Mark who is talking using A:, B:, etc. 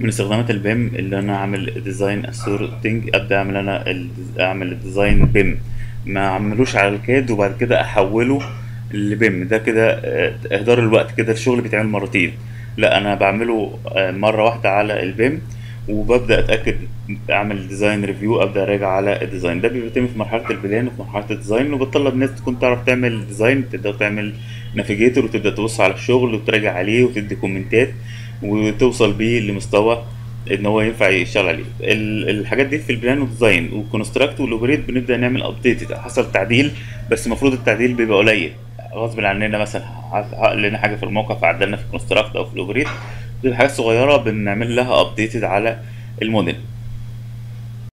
A: من استخدامات ال BIM اللي أنا أعمل design authoring أبدأ أعمل أنا أعمل ال design BIM. ما أعملوش على ال CAD وبعد كده أحوله ل BIM. ده كده آه، إهدار الوقت كده الشغل بيتعمل مرتين. لا أنا بعمله آه، مرة واحدة على ال BIM وببدأ أتأكد أعمل design review أبدأ أراجع على ال design ده بيتم في مرحلة ال plan وفي مرحلة ال design وبتطلب ناس تكون تعرف تعمل design تقدر تعمل navigator وتبدأ تبص على الشغل وتراجع عليه وتدي كومنتات. وتوصل بيه لمستوى إن هو ينفع يشتغل عليه. ال- الحاجات دي في البلان والديزاين والكونستراكت والأوبريت بنبدأ نعمل update حصل تعديل بس المفروض التعديل بيبقى قليل. غصب عننا مثلا لنا حاجة في الموقع فعدلنا في ال construct أو في ال operate. دي حاجات صغيرة بنعمل لها updated على الموديل.